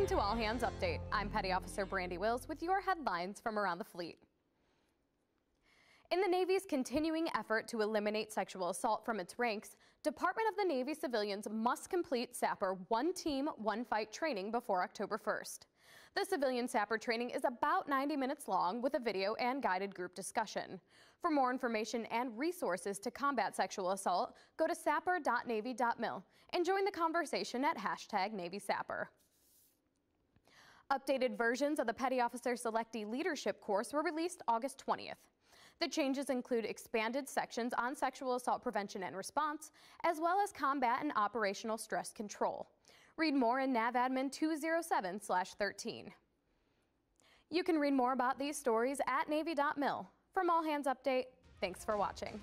Welcome to All Hands Update. I'm Petty Officer Brandy Wills with your headlines from around the fleet. In the Navy's continuing effort to eliminate sexual assault from its ranks, Department of the Navy civilians must complete SAPR One Team, One Fight training before October 1st. The civilian SAPR training is about 90 minutes long with a video and guided group discussion. For more information and resources to combat sexual assault, go to sapr.navy.mil and join the conversation at hashtag NavySAPR. Updated versions of the Petty Officer Selectee Leadership course were released August 20th. The changes include expanded sections on sexual assault prevention and response, as well as combat and operational stress control. Read more in NAVADMIN 207-13. You can read more about these stories at Navy.mil. From All Hands Update, thanks for watching.